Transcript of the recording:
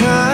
time.